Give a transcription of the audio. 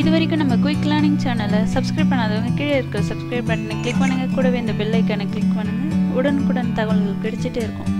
இது வரைக்கும் நம்ம குயிக் லேர்னிங் சேனலை சப்ஸ்கிரைப் பண்ணாதவங்க கீழே இருக்கிற சப்ஸ்கிரைப் பட்டனை கிளிக் பண்ணுங்கள் கூடவே இந்த பெல் ஐக்கானை கிளிக் பண்ணுங்கள் உடனுக்குடன் தகவல்கள் கிடைச்சிட்டே இருக்கும்.